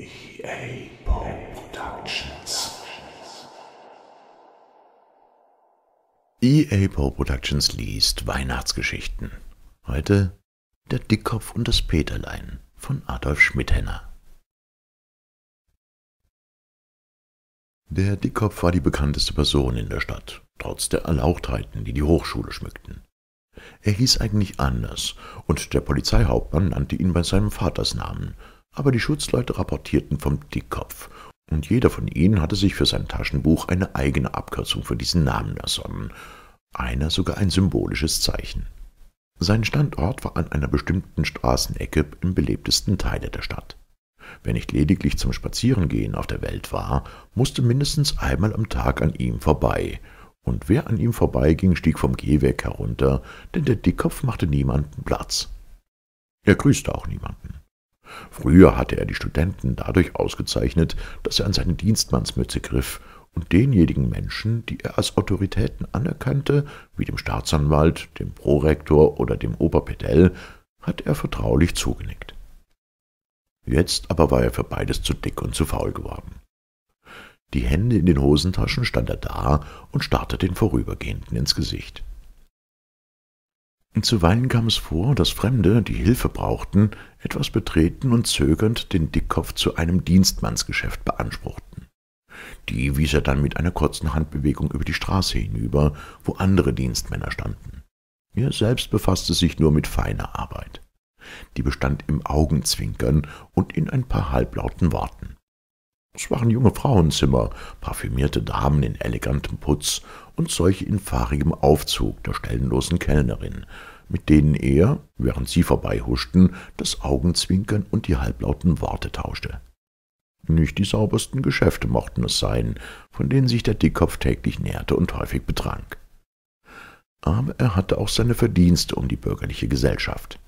EA Productions. EA Productions liest Weihnachtsgeschichten. Heute Der Dickkopf und das Peterlein von Adolf Schmidhenner. Der Dickkopf war die bekannteste Person in der Stadt, trotz der Erlauchtheiten, die die Hochschule schmückten. Er hieß eigentlich anders, und der Polizeihauptmann nannte ihn bei seinem Vatersnamen, aber die Schutzleute rapportierten vom Dickkopf, und jeder von ihnen hatte sich für sein Taschenbuch eine eigene Abkürzung für diesen Namen ersonnen, einer sogar ein symbolisches Zeichen. Sein Standort war an einer bestimmten Straßenecke im belebtesten Teile der Stadt. Wer nicht lediglich zum Spazierengehen auf der Welt war, musste mindestens einmal am Tag an ihm vorbei, und wer an ihm vorbeiging, stieg vom Gehweg herunter, denn der Dickkopf machte niemanden Platz. Er grüßte auch niemanden. Früher hatte er die Studenten dadurch ausgezeichnet, dass er an seine Dienstmannsmütze griff und denjenigen Menschen, die er als Autoritäten anerkannte, wie dem Staatsanwalt, dem Prorektor oder dem Oberpedell, hatte er vertraulich zugenickt. Jetzt aber war er für beides zu dick und zu faul geworden. Die Hände in den Hosentaschen stand er da und starrte den Vorübergehenden ins Gesicht. Zuweilen kam es vor, dass Fremde, die Hilfe brauchten, etwas betreten und zögernd den Dickkopf zu einem Dienstmannsgeschäft beanspruchten. Die wies er dann mit einer kurzen Handbewegung über die Straße hinüber, wo andere Dienstmänner standen. Er selbst befasste sich nur mit feiner Arbeit. Die bestand im Augenzwinkern und in ein paar halblauten Worten. Es waren junge Frauenzimmer, parfümierte Damen in elegantem Putz und solche in fahrigem Aufzug der stellenlosen Kellnerin, mit denen er, während sie vorbeihuschten, das Augenzwinkern und die halblauten Worte tauschte. Nicht die saubersten Geschäfte mochten es sein, von denen sich der Dickkopf täglich nährte und häufig betrank. Aber er hatte auch seine Verdienste um die bürgerliche Gesellschaft.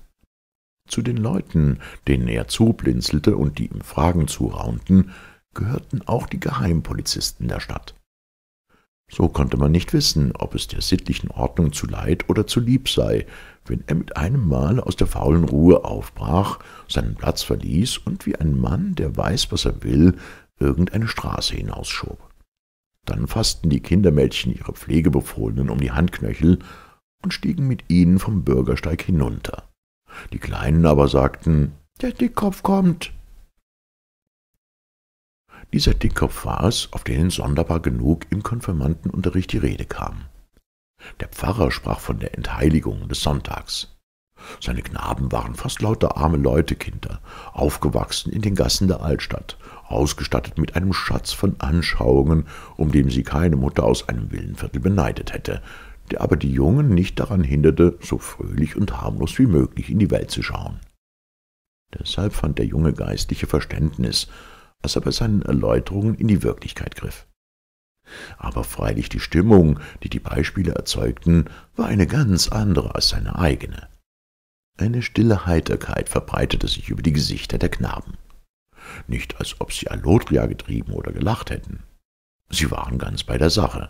Zu den Leuten, denen er zublinzelte und die ihm Fragen zuraunten, gehörten auch die Geheimpolizisten der Stadt. So konnte man nicht wissen, ob es der sittlichen Ordnung zu leid oder zu lieb sei, wenn er mit einem Mal aus der faulen Ruhe aufbrach, seinen Platz verließ und wie ein Mann, der weiß, was er will, irgendeine Straße hinausschob. Dann fassten die Kindermädchen ihre Pflegebefohlenen um die Handknöchel und stiegen mit ihnen vom Bürgersteig hinunter. Die Kleinen aber sagten, der Dickkopf kommt. Dieser Dickkopf war es, auf den sonderbar genug im Konfirmandenunterricht die Rede kam. Der Pfarrer sprach von der Entheiligung des Sonntags. Seine Knaben waren fast lauter arme Leutekinder, aufgewachsen in den Gassen der Altstadt, ausgestattet mit einem Schatz von Anschauungen, um dem sie keine Mutter aus einem Villenviertel beneidet hätte, der aber die Jungen nicht daran hinderte, so fröhlich und harmlos wie möglich in die Welt zu schauen. Deshalb fand der junge Geistliche Verständnis, als er bei seinen Erläuterungen in die Wirklichkeit griff. Aber freilich die Stimmung, die die Beispiele erzeugten, war eine ganz andere als seine eigene. Eine stille Heiterkeit verbreitete sich über die Gesichter der Knaben. Nicht als ob sie Allotria getrieben oder gelacht hätten. Sie waren ganz bei der Sache.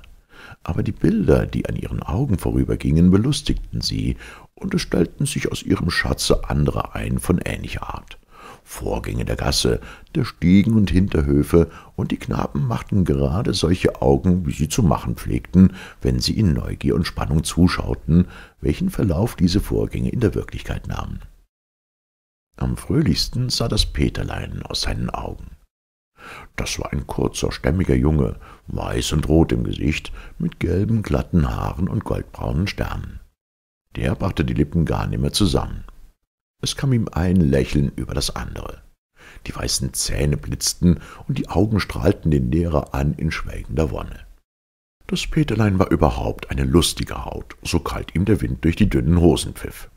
Aber die Bilder, die an ihren Augen vorübergingen, belustigten sie, und es stellten sich aus ihrem Schatze andere ein von ähnlicher Art. Vorgänge der Gasse, der Stiegen und Hinterhöfe, und die Knaben machten gerade solche Augen, wie sie zu machen pflegten, wenn sie in Neugier und Spannung zuschauten, welchen Verlauf diese Vorgänge in der Wirklichkeit nahmen. Am fröhlichsten sah das Peterlein aus seinen Augen. Das war ein kurzer, stämmiger Junge, weiß und rot im Gesicht, mit gelben, glatten Haaren und goldbraunen Sternen. Der brachte die Lippen gar nimmer zusammen. Es kam ihm ein Lächeln über das andere. Die weißen Zähne blitzten und die Augen strahlten den Lehrer an in schwelgender Wonne. Das Peterlein war überhaupt eine lustige Haut, so kalt ihm der Wind durch die dünnen Hosen pfiff.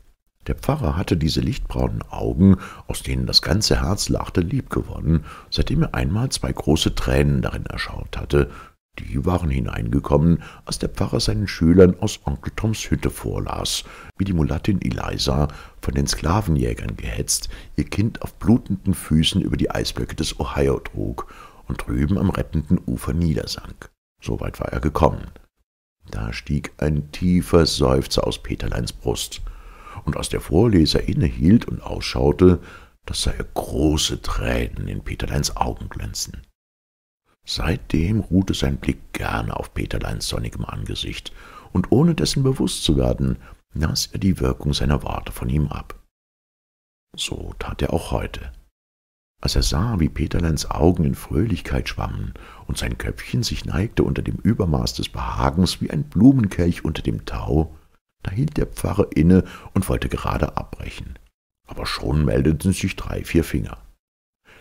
Der Pfarrer hatte diese lichtbraunen Augen, aus denen das ganze Herz lachte, liebgewonnen, seitdem er einmal zwei große Tränen darin erschaut hatte, die waren hineingekommen, als der Pfarrer seinen Schülern aus Onkel Toms Hütte vorlas, wie die Mulattin Eliza, von den Sklavenjägern gehetzt, ihr Kind auf blutenden Füßen über die Eisblöcke des Ohio trug und drüben am rettenden Ufer niedersank. So weit war er gekommen. Da stieg ein tiefer Seufzer aus Peterleins Brust, und als der Vorleser innehielt und ausschaute, das sah er große Tränen in Peterleins Augen glänzen. Seitdem ruhte sein Blick gerne auf Peterleins sonnigem Angesicht, und ohne dessen bewusst zu werden, las er die Wirkung seiner Worte von ihm ab. So tat er auch heute. Als er sah, wie Peterleins Augen in Fröhlichkeit schwammen und sein Köpfchen sich neigte unter dem Übermaß des Behagens wie ein Blumenkelch unter dem Tau, da hielt der Pfarrer inne und wollte gerade abbrechen. Aber schon meldeten sich drei, vier Finger.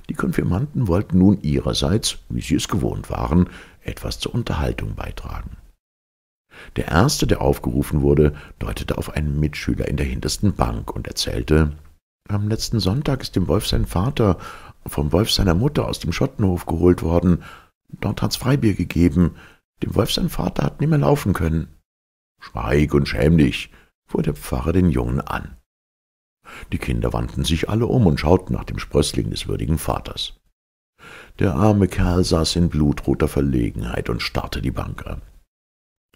Die Konfirmanden wollten nun ihrerseits, wie sie es gewohnt waren, etwas zur Unterhaltung beitragen. Der erste, der aufgerufen wurde, deutete auf einen Mitschüler in der hintersten Bank und erzählte, am letzten Sonntag ist dem Wolf sein Vater vom Wolf seiner Mutter aus dem Schottenhof geholt worden. Dort hat's Freibier gegeben. Dem Wolf sein Vater hat nimmer laufen können. Schweig und schäm dich, fuhr der Pfarrer den Jungen an. Die Kinder wandten sich alle um und schauten nach dem Sprössling des würdigen Vaters. Der arme Kerl saß in blutroter Verlegenheit und starrte die Bank an.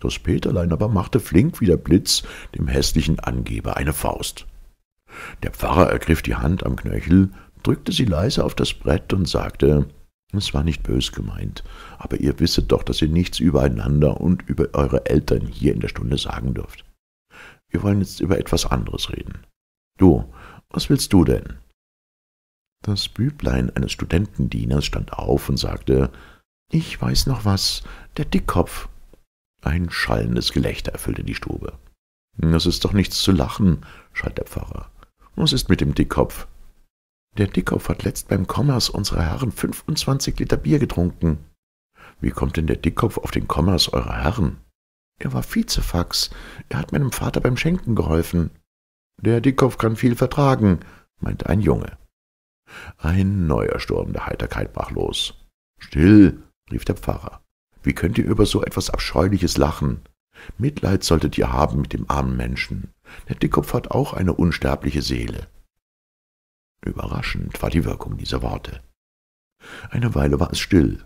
Das Peterlein aber machte flink wie der Blitz dem hässlichen Angeber eine Faust. Der Pfarrer ergriff die Hand am Knöchel, drückte sie leise auf das Brett und sagte, es war nicht bös gemeint, aber ihr wisset doch, dass ihr nichts übereinander und über eure Eltern hier in der Stunde sagen dürft. Wir wollen jetzt über etwas anderes reden. Du, was willst du denn? Das Büblein eines Studentendieners stand auf und sagte, ich weiß noch was, der Dickkopf. Ein schallendes Gelächter erfüllte die Stube. Das ist doch nichts zu lachen, schalt der Pfarrer. Was ist mit dem Dickkopf? Der Dickkopf hat letzt beim Kommers unserer Herren 25 Liter Bier getrunken. Wie kommt denn der Dickkopf auf den Kommers eurer Herren? Er war Vizefax. Er hat meinem Vater beim Schenken geholfen. Der Dickkopf kann viel vertragen, meinte ein Junge. Ein neuer Sturm der Heiterkeit brach los. Still, rief der Pfarrer. Wie könnt ihr über so etwas Abscheuliches lachen? Mitleid solltet ihr haben mit dem armen Menschen. Der Dickkopf hat auch eine unsterbliche Seele. Überraschend war die Wirkung dieser Worte. Eine Weile war es still,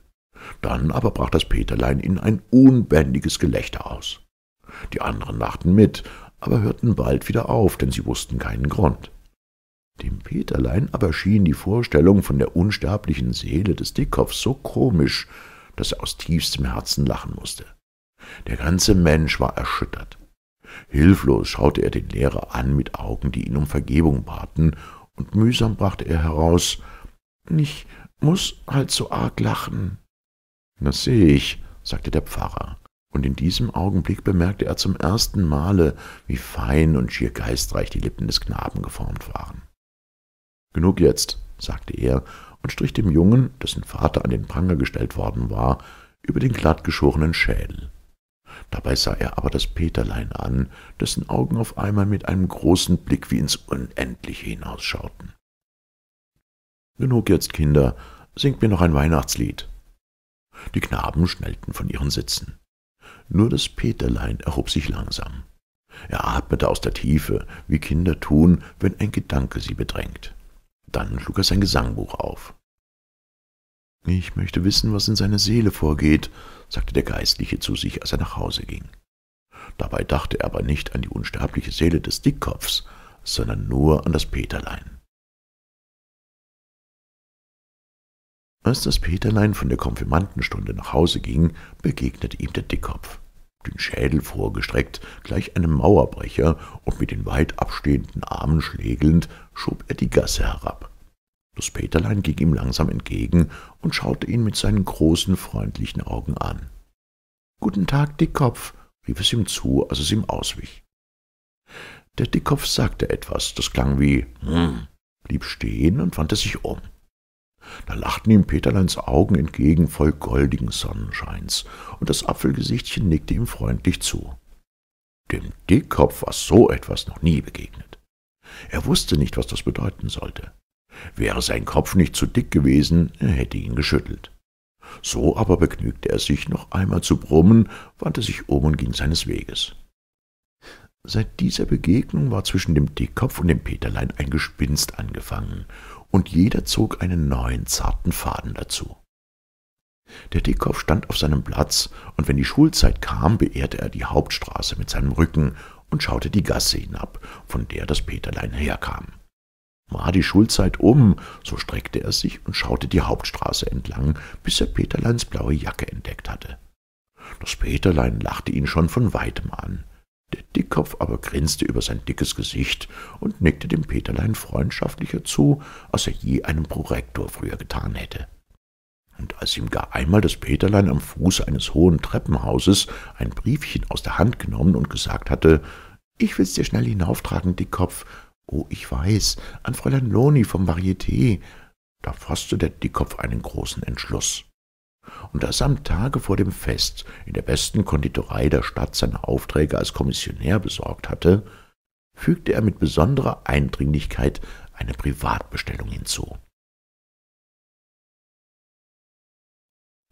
dann aber brach das Peterlein in ein unbändiges Gelächter aus. Die anderen lachten mit, aber hörten bald wieder auf, denn sie wussten keinen Grund. Dem Peterlein aber schien die Vorstellung von der unsterblichen Seele des Dickkopfs so komisch, dass er aus tiefstem Herzen lachen musste. Der ganze Mensch war erschüttert. Hilflos schaute er den Lehrer an mit Augen, die ihn um Vergebung baten, und mühsam brachte er heraus, ich muss halt so arg lachen. Das sehe ich, sagte der Pfarrer und in diesem Augenblick bemerkte er zum ersten Male, wie fein und schier geistreich die Lippen des Knaben geformt waren. Genug jetzt, sagte er und strich dem Jungen, dessen Vater an den Pranger gestellt worden war, über den glattgeschorenen Schädel. Dabei sah er aber das Peterlein an, dessen Augen auf einmal mit einem großen Blick wie ins Unendliche hinausschauten. Genug jetzt, Kinder, singt mir noch ein Weihnachtslied. Die Knaben schnellten von ihren Sitzen. Nur das Peterlein erhob sich langsam. Er atmete aus der Tiefe, wie Kinder tun, wenn ein Gedanke sie bedrängt. Dann schlug er sein Gesangbuch auf. Ich möchte wissen, was in seiner Seele vorgeht, sagte der Geistliche zu sich, als er nach Hause ging. Dabei dachte er aber nicht an die unsterbliche Seele des Dickkopfs, sondern nur an das Peterlein. Als das Peterlein von der Konfirmandenstunde nach Hause ging, begegnete ihm der Dickkopf den Schädel vorgestreckt, gleich einem Mauerbrecher, und mit den weit abstehenden Armen schlägelnd, schob er die Gasse herab. Das Peterlein ging ihm langsam entgegen und schaute ihn mit seinen großen, freundlichen Augen an. Guten Tag, Dickkopf, rief es ihm zu, als es ihm auswich. Der Dickkopf sagte etwas, das klang wie hm, blieb stehen und wandte sich um. Da lachten ihm Peterleins Augen entgegen voll goldigen Sonnenscheins, und das Apfelgesichtchen nickte ihm freundlich zu. Dem Dickkopf war so etwas noch nie begegnet. Er wusste nicht, was das bedeuten sollte. Wäre sein Kopf nicht zu dick gewesen, er hätte ihn geschüttelt. So aber begnügte er sich, noch einmal zu brummen, wandte sich um und ging seines Weges. Seit dieser Begegnung war zwischen dem Dickkopf und dem Peterlein ein Gespinst angefangen, und jeder zog einen neuen zarten Faden dazu. Der Dickkopf stand auf seinem Platz, und wenn die Schulzeit kam, beehrte er die Hauptstraße mit seinem Rücken und schaute die Gasse hinab, von der das Peterlein herkam. War die Schulzeit um, so streckte er sich und schaute die Hauptstraße entlang, bis er Peterleins blaue Jacke entdeckt hatte. Das Peterlein lachte ihn schon von weitem an. Der Dickkopf aber grinste über sein dickes Gesicht und nickte dem Peterlein freundschaftlicher zu, als er je einem Prorektor früher getan hätte. Und als ihm gar einmal das Peterlein am Fuße eines hohen Treppenhauses ein Briefchen aus der Hand genommen und gesagt hatte, »Ich will's dir schnell hinauftragen, Dickkopf. Oh, ich weiß, an Fräulein Loni vom Varieté.« Da fasste der Dickkopf einen großen Entschluss und er am Tage vor dem Fest in der besten Konditorei der Stadt seine Aufträge als Kommissionär besorgt hatte, fügte er mit besonderer Eindringlichkeit eine Privatbestellung hinzu.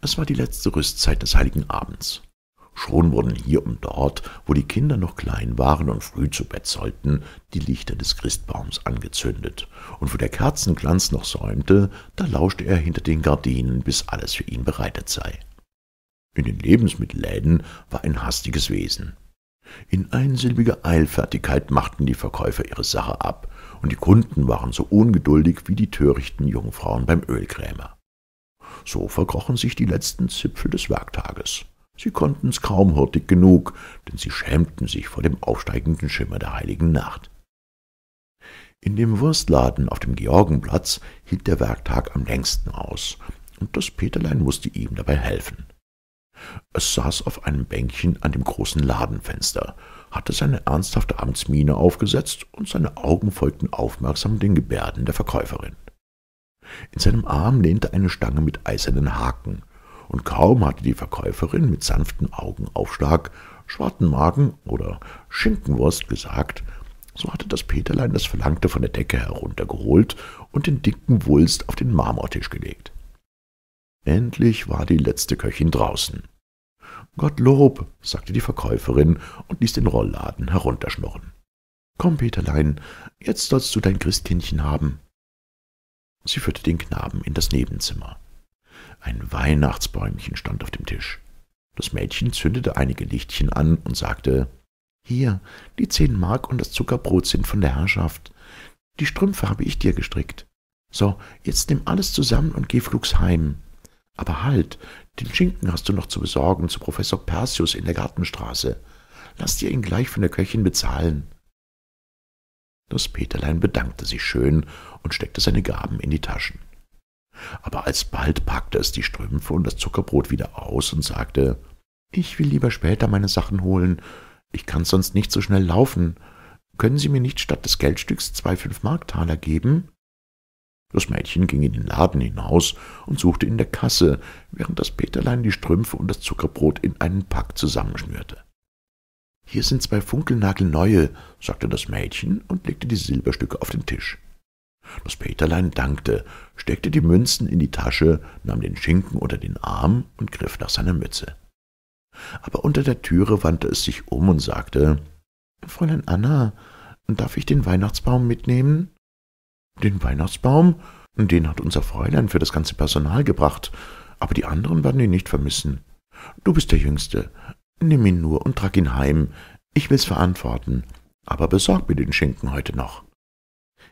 Es war die letzte Rüstzeit des heiligen Abends. Schon wurden hier und dort, wo die Kinder noch klein waren und früh zu Bett sollten, die Lichter des Christbaums angezündet, und wo der Kerzenglanz noch säumte, da lauschte er hinter den Gardinen, bis alles für ihn bereitet sei. In den Lebensmittelläden war ein hastiges Wesen. In einsilbiger Eilfertigkeit machten die Verkäufer ihre Sache ab, und die Kunden waren so ungeduldig wie die törichten Jungfrauen beim Ölkrämer. So verkrochen sich die letzten Zipfel des Werktages. Sie konnten's kaum hurtig genug, denn sie schämten sich vor dem aufsteigenden Schimmer der heiligen Nacht. In dem Wurstladen auf dem Georgenplatz hielt der Werktag am längsten aus, und das Peterlein musste ihm dabei helfen. Es saß auf einem Bänkchen an dem großen Ladenfenster, hatte seine ernsthafte Amtsmiene aufgesetzt und seine Augen folgten aufmerksam den Gebärden der Verkäuferin. In seinem Arm lehnte eine Stange mit eisernen Haken, und kaum hatte die Verkäuferin mit sanftem Augenaufschlag Schwartenmagen oder Schinkenwurst gesagt, so hatte das Peterlein das Verlangte von der Decke heruntergeholt und den dicken Wulst auf den Marmortisch gelegt. Endlich war die letzte Köchin draußen. Gottlob, sagte die Verkäuferin und ließ den Rollladen herunterschnurren. Komm, Peterlein, jetzt sollst du dein Christkindchen haben. Sie führte den Knaben in das Nebenzimmer. Ein Weihnachtsbäumchen stand auf dem Tisch. Das Mädchen zündete einige Lichtchen an und sagte Hier, die zehn Mark und das Zuckerbrot sind von der Herrschaft. Die Strümpfe habe ich dir gestrickt. So, jetzt nimm alles zusammen und geh flugs heim. Aber halt, den Schinken hast du noch zu besorgen zu Professor Persius in der Gartenstraße. Lass dir ihn gleich von der Köchin bezahlen. Das Peterlein bedankte sich schön und steckte seine Gaben in die Taschen aber alsbald packte es die Strümpfe und das Zuckerbrot wieder aus und sagte Ich will lieber später meine Sachen holen, ich kann sonst nicht so schnell laufen. Können Sie mir nicht statt des Geldstücks zwei Fünfmarktaler geben? Das Mädchen ging in den Laden hinaus und suchte in der Kasse, während das Peterlein die Strümpfe und das Zuckerbrot in einen Pack zusammenschnürte. Hier sind zwei Funkelnagelneue, sagte das Mädchen und legte die Silberstücke auf den Tisch. Das Peterlein dankte, steckte die Münzen in die Tasche, nahm den Schinken unter den Arm und griff nach seiner Mütze. Aber unter der Türe wandte es sich um und sagte Fräulein Anna, darf ich den Weihnachtsbaum mitnehmen? Den Weihnachtsbaum? Den hat unser Fräulein für das ganze Personal gebracht, aber die anderen werden ihn nicht vermissen. Du bist der Jüngste. Nimm ihn nur und trag ihn heim. Ich will's verantworten. Aber besorg mir den Schinken heute noch.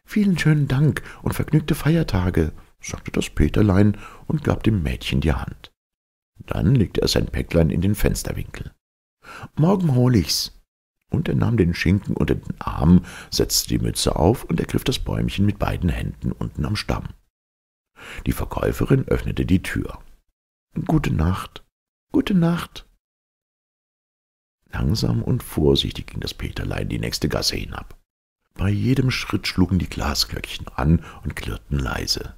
Vielen schönen Dank und vergnügte Feiertage, sagte das Peterlein und gab dem Mädchen die Hand. Dann legte er sein Päcklein in den Fensterwinkel. Morgen hol ich's. Und er nahm den Schinken unter den Arm, setzte die Mütze auf und ergriff das Bäumchen mit beiden Händen unten am Stamm. Die Verkäuferin öffnete die Tür. Gute Nacht, gute Nacht. Langsam und vorsichtig ging das Peterlein die nächste Gasse hinab. Bei jedem Schritt schlugen die Glasglöckchen an und klirrten leise.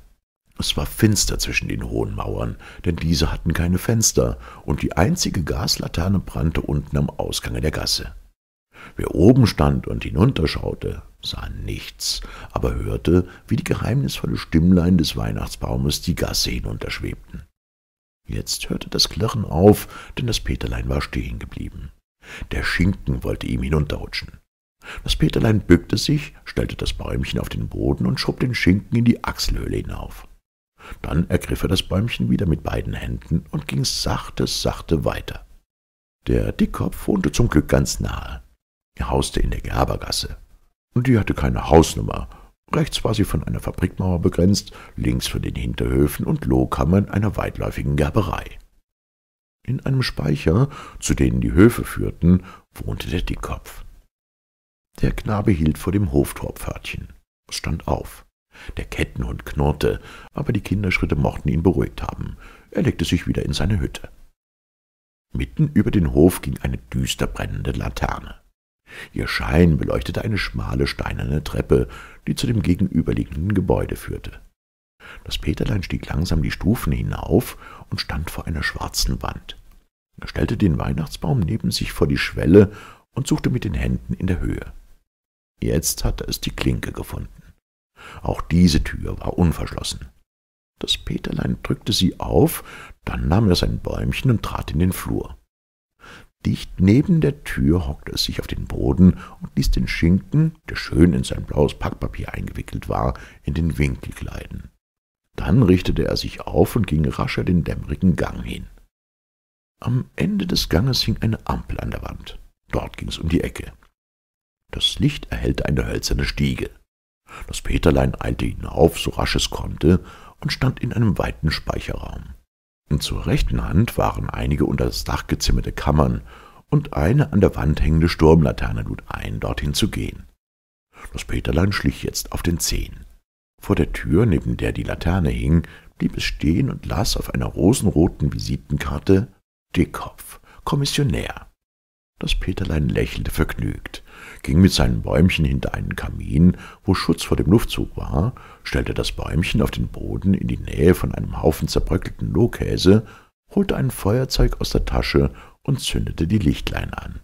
Es war finster zwischen den hohen Mauern, denn diese hatten keine Fenster, und die einzige Gaslaterne brannte unten am Ausgange der Gasse. Wer oben stand und hinunterschaute, sah nichts, aber hörte, wie die geheimnisvolle Stimmlein des Weihnachtsbaumes die Gasse hinunterschwebten. Jetzt hörte das Klirren auf, denn das Peterlein war stehen geblieben. Der Schinken wollte ihm hinunterrutschen. Das Peterlein bückte sich, stellte das Bäumchen auf den Boden und schob den Schinken in die Achselhöhle hinauf. Dann ergriff er das Bäumchen wieder mit beiden Händen und ging sachte, sachte weiter. Der Dickkopf wohnte zum Glück ganz nahe. Er hauste in der Gerbergasse. Und die hatte keine Hausnummer, Rechts war sie von einer Fabrikmauer begrenzt, links von den Hinterhöfen und Lohkammern einer weitläufigen Gerberei. In einem Speicher, zu denen die Höfe führten, wohnte der Dickkopf. Der Knabe hielt vor dem Hoftorpförtchen. Stand auf. Der Kettenhund knurrte, aber die Kinderschritte mochten ihn beruhigt haben. Er legte sich wieder in seine Hütte. Mitten über den Hof ging eine düster brennende Laterne. Ihr Schein beleuchtete eine schmale steinerne Treppe, die zu dem gegenüberliegenden Gebäude führte. Das Peterlein stieg langsam die Stufen hinauf und stand vor einer schwarzen Wand. Er stellte den Weihnachtsbaum neben sich vor die Schwelle und suchte mit den Händen in der Höhe. Jetzt hatte es die Klinke gefunden. Auch diese Tür war unverschlossen. Das Peterlein drückte sie auf, dann nahm er sein Bäumchen und trat in den Flur. Dicht neben der Tür hockte es sich auf den Boden und ließ den Schinken, der schön in sein blaues Packpapier eingewickelt war, in den Winkel gleiten. Dann richtete er sich auf und ging rascher den dämmerigen Gang hin. Am Ende des Ganges hing eine Ampel an der Wand. Dort ging es um die Ecke. Das Licht erhellte eine hölzerne Stiege. Das Peterlein eilte hinauf, so rasch es konnte, und stand in einem weiten Speicherraum. Und zur rechten Hand waren einige unter das Dach gezimmerte Kammern, und eine an der Wand hängende Sturmlaterne lud ein, dorthin zu gehen. Das Peterlein schlich jetzt auf den Zehen. Vor der Tür, neben der die Laterne hing, blieb es stehen und las auf einer rosenroten Visitenkarte Dickkopf, Kommissionär. Das Peterlein lächelte vergnügt, ging mit seinen Bäumchen hinter einen Kamin, wo Schutz vor dem Luftzug war, stellte das Bäumchen auf den Boden in die Nähe von einem Haufen zerbröckelten Lohkäse, holte ein Feuerzeug aus der Tasche und zündete die Lichtlein an.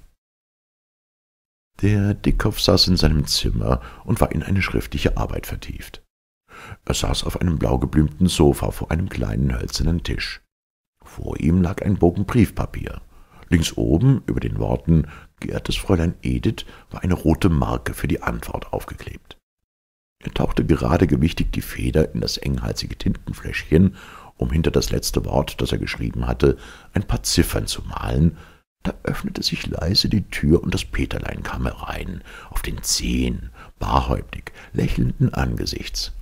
Der Dickkopf saß in seinem Zimmer und war in eine schriftliche Arbeit vertieft. Er saß auf einem blau geblümten Sofa vor einem kleinen hölzernen Tisch. Vor ihm lag ein Bogen Briefpapier. Links oben, über den Worten Geehrtes Fräulein Edith, war eine rote Marke für die Antwort aufgeklebt. Er tauchte gerade gewichtig die Feder in das enghalsige Tintenfläschchen, um hinter das letzte Wort, das er geschrieben hatte, ein paar Ziffern zu malen, da öffnete sich leise die Tür und das Peterlein kam herein, auf den Zehen, barhäuptig, lächelnden Angesichts.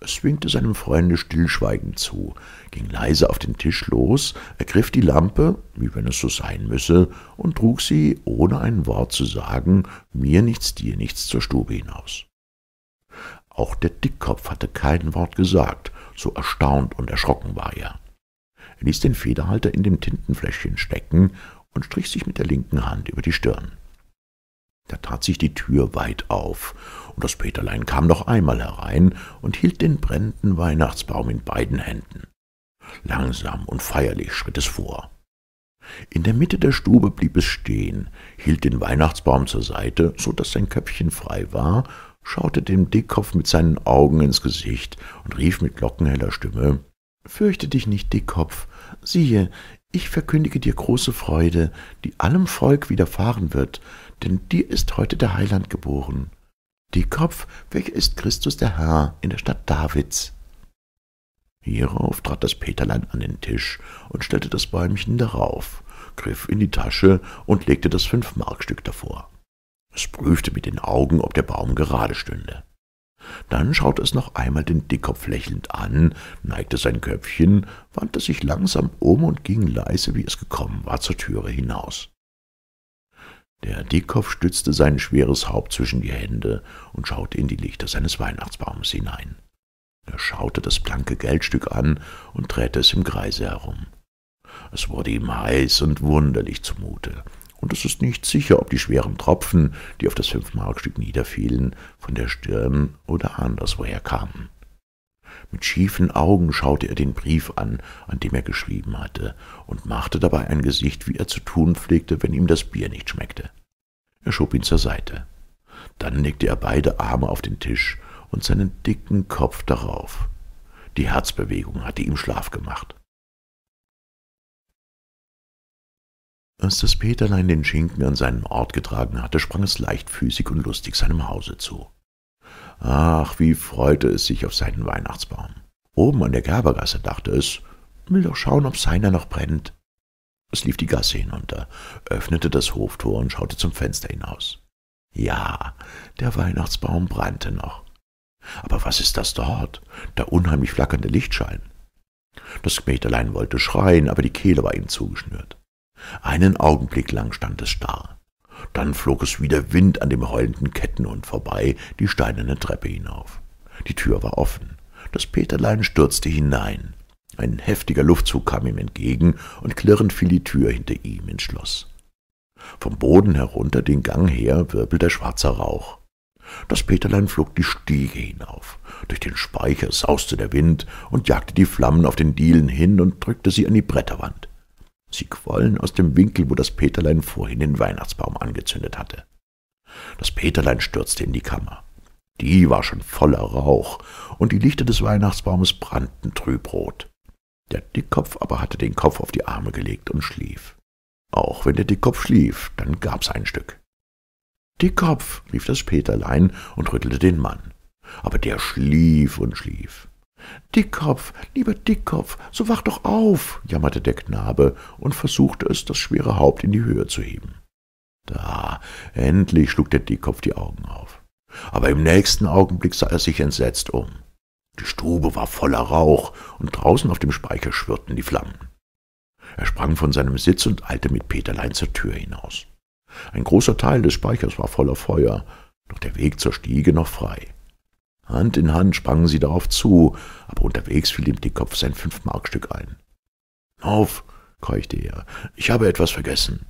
Es winkte seinem Freunde stillschweigend zu, ging leise auf den Tisch los, ergriff die Lampe, wie wenn es so sein müsse, und trug sie, ohne ein Wort zu sagen, mir nichts, dir nichts, zur Stube hinaus. Auch der Dickkopf hatte kein Wort gesagt, so erstaunt und erschrocken war er. Er ließ den Federhalter in dem Tintenfläschchen stecken und strich sich mit der linken Hand über die Stirn. Da tat sich die Tür weit auf, und das Peterlein kam noch einmal herein und hielt den brennenden Weihnachtsbaum in beiden Händen. Langsam und feierlich schritt es vor. In der Mitte der Stube blieb es stehen, hielt den Weihnachtsbaum zur Seite, so dass sein Köpfchen frei war, schaute dem Dickkopf mit seinen Augen ins Gesicht und rief mit lockenheller Stimme Fürchte dich nicht, Dickkopf, siehe, ich verkündige dir große Freude, die allem Volk widerfahren wird, denn dir ist heute der Heiland geboren. Dickkopf, welcher ist Christus der Herr in der Stadt Davids. Hierauf trat das Peterlein an den Tisch und stellte das Bäumchen darauf, griff in die Tasche und legte das Fünfmarkstück davor. Es prüfte mit den Augen, ob der Baum gerade stünde. Dann schaute es noch einmal den Dickkopf lächelnd an, neigte sein Köpfchen, wandte sich langsam um und ging leise, wie es gekommen war, zur Türe hinaus. Der Dickkopf stützte sein schweres Haupt zwischen die Hände und schaute in die Lichter seines Weihnachtsbaumes hinein. Er schaute das blanke Geldstück an und drehte es im Kreise herum. Es wurde ihm heiß und wunderlich zumute, und es ist nicht sicher, ob die schweren Tropfen, die auf das Fünfmarkstück niederfielen, von der Stirn oder anderswoher kamen. Mit schiefen Augen schaute er den Brief an, an dem er geschrieben hatte, und machte dabei ein Gesicht, wie er zu tun pflegte, wenn ihm das Bier nicht schmeckte. Er schob ihn zur Seite. Dann legte er beide Arme auf den Tisch und seinen dicken Kopf darauf. Die Herzbewegung hatte ihm Schlaf gemacht. Als das Peterlein den Schinken an seinen Ort getragen hatte, sprang es leichtfüßig und lustig seinem Hause zu. Ach, wie freute es sich auf seinen Weihnachtsbaum. Oben an der Gerbergasse dachte es, will doch schauen, ob seiner noch brennt. Es lief die Gasse hinunter, öffnete das Hoftor und schaute zum Fenster hinaus. Ja, der Weihnachtsbaum brannte noch. Aber was ist das dort? Der unheimlich flackernde Lichtschein. Das Peterlein wollte schreien, aber die Kehle war ihm zugeschnürt. Einen Augenblick lang stand es starr. Dann flog es wie der Wind an dem heulenden Kettenhund vorbei, die steinerne Treppe hinauf. Die Tür war offen. Das Peterlein stürzte hinein. Ein heftiger Luftzug kam ihm entgegen, und klirrend fiel die Tür hinter ihm ins Schloss. Vom Boden herunter den Gang her wirbelte schwarzer Rauch. Das Peterlein flog die Stiege hinauf. Durch den Speicher sauste der Wind und jagte die Flammen auf den Dielen hin und drückte sie an die Bretterwand. Sie quollen aus dem Winkel, wo das Peterlein vorhin den Weihnachtsbaum angezündet hatte. Das Peterlein stürzte in die Kammer. Die war schon voller Rauch, und die Lichter des Weihnachtsbaumes brannten trübrot. Der Dickkopf aber hatte den Kopf auf die Arme gelegt und schlief. Auch wenn der Dickkopf schlief, dann gab's ein Stück. Dickkopf, rief das Peterlein und rüttelte den Mann. Aber der schlief und schlief. Dickkopf, lieber Dickkopf, so wach doch auf, jammerte der Knabe und versuchte es, das schwere Haupt in die Höhe zu heben. Da, endlich schlug der Dickkopf die Augen auf. Aber im nächsten Augenblick sah er sich entsetzt um. Die Stube war voller Rauch, und draußen auf dem Speicher schwirrten die Flammen. Er sprang von seinem Sitz und eilte mit Peterlein zur Tür hinaus. Ein großer Teil des Speichers war voller Feuer, doch der Weg zur Stiege noch frei. Hand in Hand sprangen sie darauf zu, aber unterwegs fiel dem Dickkopf sein Fünfmarkstück ein. Auf, keuchte er, ich habe etwas vergessen.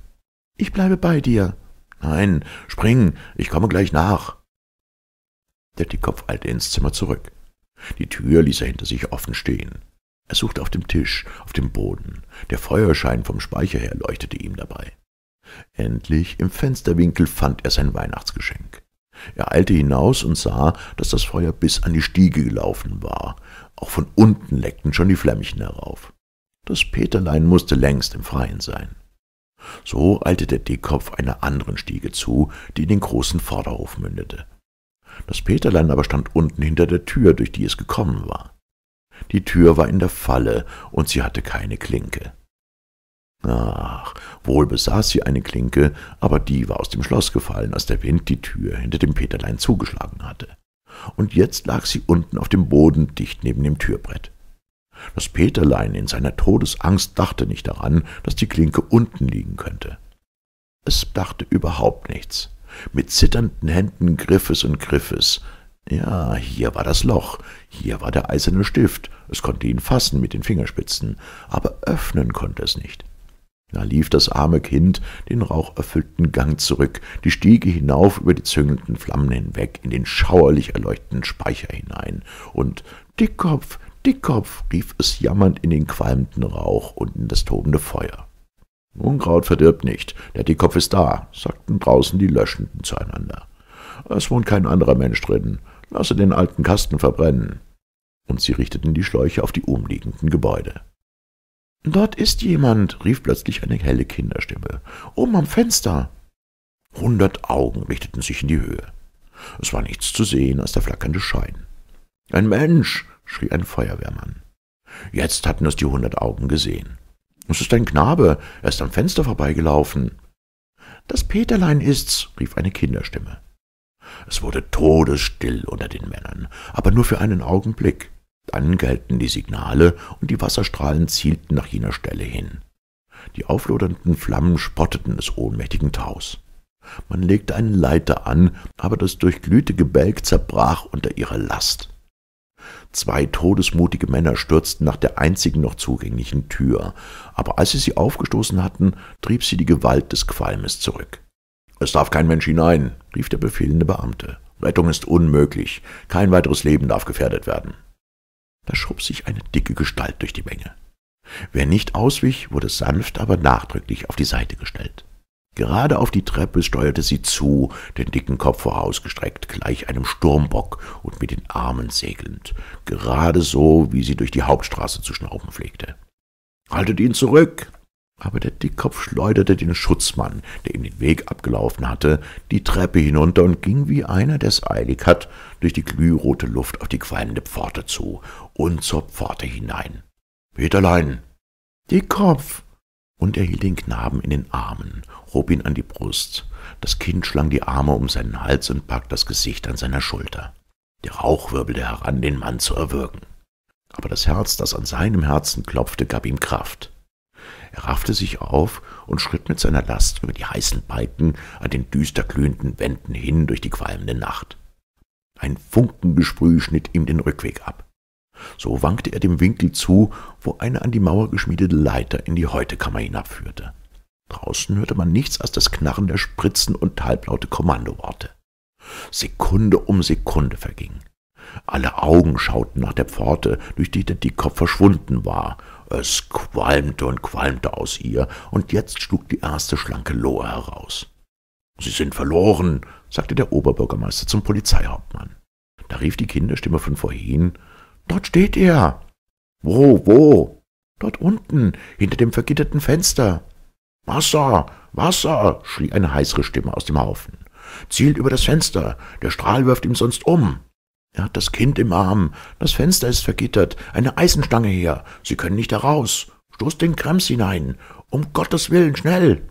Ich bleibe bei dir. Nein, spring, ich komme gleich nach. Der Dickkopf eilte ins Zimmer zurück. Die Tür ließ er hinter sich offen stehen. Er suchte auf dem Tisch, auf dem Boden. Der Feuerschein vom Speicher her leuchtete ihm dabei. Endlich im Fensterwinkel fand er sein Weihnachtsgeschenk. Er eilte hinaus und sah, dass das Feuer bis an die Stiege gelaufen war. Auch von unten leckten schon die Flämmchen herauf. Das Peterlein musste längst im Freien sein. So eilte der Dickkopf einer anderen Stiege zu, die in den großen Vorderhof mündete. Das Peterlein aber stand unten hinter der Tür, durch die es gekommen war. Die Tür war in der Falle, und sie hatte keine Klinke. Ach, wohl besaß sie eine Klinke, aber die war aus dem Schloss gefallen, als der Wind die Tür hinter dem Peterlein zugeschlagen hatte. Und jetzt lag sie unten auf dem Boden, dicht neben dem Türbrett. Das Peterlein in seiner Todesangst dachte nicht daran, dass die Klinke unten liegen könnte. Es dachte überhaupt nichts. Mit zitternden Händen griff es und griff es. Ja, hier war das Loch, hier war der eiserne Stift, es konnte ihn fassen mit den Fingerspitzen, aber öffnen konnte es nicht. Da lief das arme Kind den raucherfüllten Gang zurück, die Stiege hinauf über die züngelnden Flammen hinweg in den schauerlich erleuchteten Speicher hinein, und Dickkopf, Dickkopf, rief es jammernd in den qualmenden Rauch und in das tobende Feuer. Unkraut verdirbt nicht, der Dickkopf ist da, sagten draußen die Löschenden zueinander. Es wohnt kein anderer Mensch drin, lasse den alten Kasten verbrennen. Und sie richteten die Schläuche auf die umliegenden Gebäude. Dort ist jemand, rief plötzlich eine helle Kinderstimme. Oben am Fenster. Hundert Augen richteten sich in die Höhe. Es war nichts zu sehen als der flackernde Schein. Ein Mensch, schrie ein Feuerwehrmann. Jetzt hatten es die hundert Augen gesehen. Es ist ein Knabe, er ist am Fenster vorbeigelaufen. Das Peterlein ist's, rief eine Kinderstimme. Es wurde todesstill unter den Männern, aber nur für einen Augenblick. Dann gellten die Signale und die Wasserstrahlen zielten nach jener Stelle hin. Die auflodernden Flammen spotteten des ohnmächtigen Taus. Man legte eine Leiter an, aber das durchglühte Gebälk zerbrach unter ihrer Last. Zwei todesmutige Männer stürzten nach der einzigen noch zugänglichen Tür, aber als sie sie aufgestoßen hatten, trieb sie die Gewalt des Qualmes zurück. Es darf kein Mensch hinein, rief der befehlende Beamte. Rettung ist unmöglich, kein weiteres Leben darf gefährdet werden. Da schob sich eine dicke Gestalt durch die Menge. Wer nicht auswich, wurde sanft, aber nachdrücklich auf die Seite gestellt. Gerade auf die Treppe steuerte sie zu, den dicken Kopf vorausgestreckt, gleich einem Sturmbock und mit den Armen segelnd, gerade so, wie sie durch die Hauptstraße zu schnauben pflegte. Haltet ihn zurück! Aber der Dickkopf schleuderte den Schutzmann, der ihm den Weg abgelaufen hatte, die Treppe hinunter und ging wie einer, der es eilig hat, durch die glührote Luft auf die qualmende Pforte zu und zur Pforte hinein. Peterlein! Dickkopf! Und er hielt den Knaben in den Armen, hob ihn an die Brust. Das Kind schlang die Arme um seinen Hals und packte das Gesicht an seiner Schulter. Der Rauch wirbelte heran, den Mann zu erwürgen. Aber das Herz, das an seinem Herzen klopfte, gab ihm Kraft. Er raffte sich auf und schritt mit seiner Last über die heißen Balken an den düster glühenden Wänden hin durch die qualmende Nacht. Ein Funkengesprüh schnitt ihm den Rückweg ab. So wankte er dem Winkel zu, wo eine an die Mauer geschmiedete Leiter in die Häutekammer hinabführte. Draußen hörte man nichts als das Knarren der Spritzen und halblaute Kommandoworte. Sekunde um Sekunde verging. Alle Augen schauten nach der Pforte, durch die der Dickkopf verschwunden war. Es qualmte und qualmte aus ihr, und jetzt schlug die erste schlanke Lohe heraus. Sie sind verloren, sagte der Oberbürgermeister zum Polizeihauptmann. Da rief die Kinderstimme von vorhin, Dort steht er. Wo, wo? Dort unten, hinter dem vergitterten Fenster. Wasser, Wasser, schrie eine heißere Stimme aus dem Haufen. Zielt über das Fenster, der Strahl wirft ihm sonst um. Er hat das Kind im Arm, das Fenster ist vergittert, eine Eisenstange her, Sie können nicht heraus. Stoßt den Krems hinein, um Gottes Willen, schnell.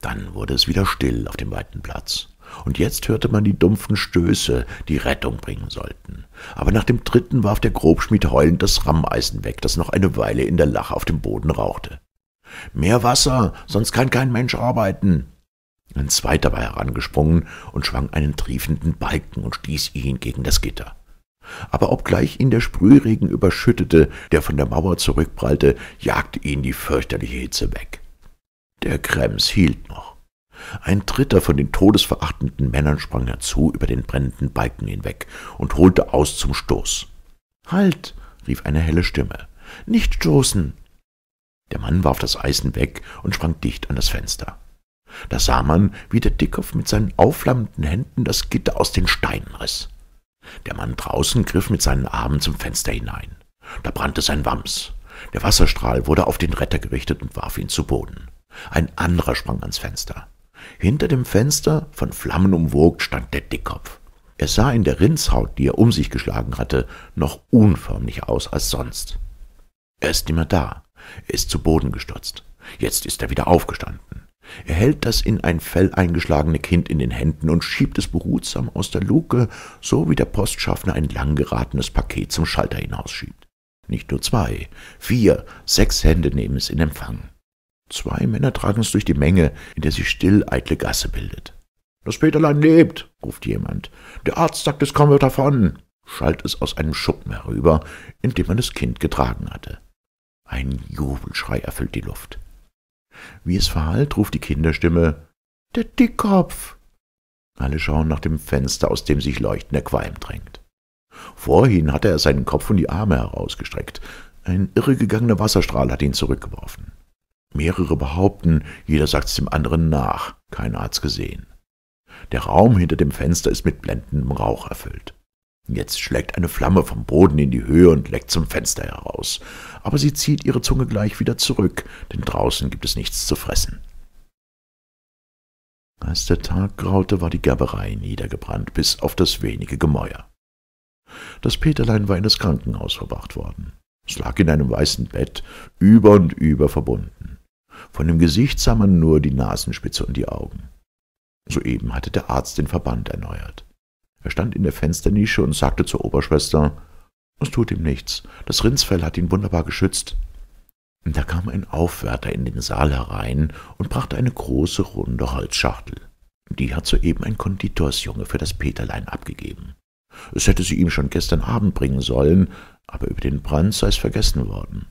Dann wurde es wieder still auf dem weiten Platz und jetzt hörte man die dumpfen Stöße, die Rettung bringen sollten. Aber nach dem dritten warf der Grobschmied heulend das Rammeisen weg, das noch eine Weile in der Lache auf dem Boden rauchte. Mehr Wasser, sonst kann kein Mensch arbeiten. Ein zweiter war herangesprungen und schwang einen triefenden Balken und stieß ihn gegen das Gitter. Aber obgleich ihn der Sprühregen überschüttete, der von der Mauer zurückprallte, jagte ihn die fürchterliche Hitze weg. Der Krems hielt noch. Ein dritter von den todesverachtenden Männern sprang herzu über den brennenden Balken hinweg und holte aus zum Stoß. Halt! rief eine helle Stimme. Nicht stoßen! Der Mann warf das Eisen weg und sprang dicht an das Fenster. Da sah man, wie der Dickkopf mit seinen aufflammenden Händen das Gitter aus den Steinen riss. Der Mann draußen griff mit seinen Armen zum Fenster hinein. Da brannte sein Wams. Der Wasserstrahl wurde auf den Retter gerichtet und warf ihn zu Boden. Ein anderer sprang ans Fenster. Hinter dem Fenster, von Flammen umwogt, stand der Dickkopf. Er sah in der Rindshaut, die er um sich geschlagen hatte, noch unförmlicher aus als sonst. Er ist nimmer da. Er ist zu Boden gestürzt. Jetzt ist er wieder aufgestanden. Er hält das in ein Fell eingeschlagene Kind in den Händen und schiebt es behutsam aus der Luke, so wie der Postschaffner ein lang geratenes Paket zum Schalter hinausschiebt. Nicht nur zwei, vier, sechs Hände nehmen es in Empfang. Zwei Männer tragen es durch die Menge, in der sich still eitle Gasse bildet. Das Peterlein lebt, ruft jemand. Der Arzt sagt, es komme davon, schallt es aus einem Schuppen herüber, in dem man das Kind getragen hatte. Ein Jubelschrei erfüllt die Luft. Wie es verhallt, ruft die Kinderstimme Der Dickkopf. Alle schauen nach dem Fenster, aus dem sich leuchtender Qualm drängt. Vorhin hatte er seinen Kopf und die Arme herausgestreckt. Ein irregegangener Wasserstrahl hat ihn zurückgeworfen. Mehrere behaupten, jeder sagt's dem anderen nach, keiner hat's gesehen. Der Raum hinter dem Fenster ist mit blendendem Rauch erfüllt. Jetzt schlägt eine Flamme vom Boden in die Höhe und leckt zum Fenster heraus, aber sie zieht ihre Zunge gleich wieder zurück, denn draußen gibt es nichts zu fressen. Als der Tag graute, war die Gerberei niedergebrannt, bis auf das wenige Gemäuer. Das Peterlein war in das Krankenhaus verbracht worden. Es lag in einem weißen Bett, über und über verbunden. Von dem Gesicht sah man nur die Nasenspitze und die Augen. Soeben hatte der Arzt den Verband erneuert. Er stand in der Fensternische und sagte zur Oberschwester, es tut ihm nichts, das Rindsfell hat ihn wunderbar geschützt. Da kam ein Aufwärter in den Saal herein und brachte eine große, runde Holzschachtel. Die hat soeben ein Konditorsjunge für das Peterlein abgegeben. Es hätte sie ihm schon gestern Abend bringen sollen, aber über den Brand sei es vergessen worden.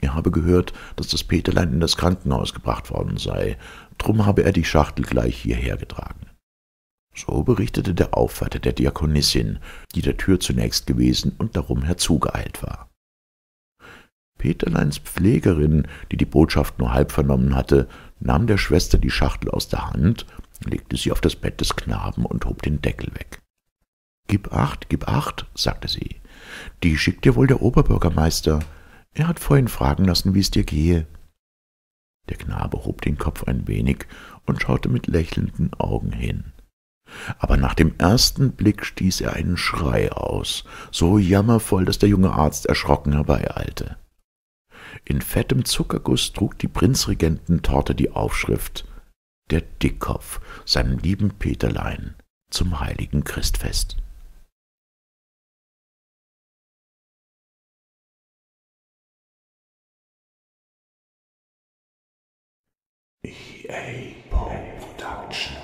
Er habe gehört, dass das Peterlein in das Krankenhaus gebracht worden sei, drum habe er die Schachtel gleich hierher getragen. So berichtete der Aufwärter der Diakonissin, die der Tür zunächst gewesen und darum herzugeeilt war. Peterleins Pflegerin, die die Botschaft nur halb vernommen hatte, nahm der Schwester die Schachtel aus der Hand, legte sie auf das Bett des Knaben und hob den Deckel weg. Gib acht, gib acht, sagte sie. Die schickt dir wohl der Oberbürgermeister. Er hat vorhin fragen lassen, wie es dir gehe. Der Knabe hob den Kopf ein wenig und schaute mit lächelnden Augen hin. Aber nach dem ersten Blick stieß er einen Schrei aus, so jammervoll, dass der junge Arzt erschrocken herbeieilte. In fettem Zuckerguss trug die Prinzregententorte die Aufschrift Der Dickkopf, seinem lieben Peterlein, zum heiligen Christfest. EA Production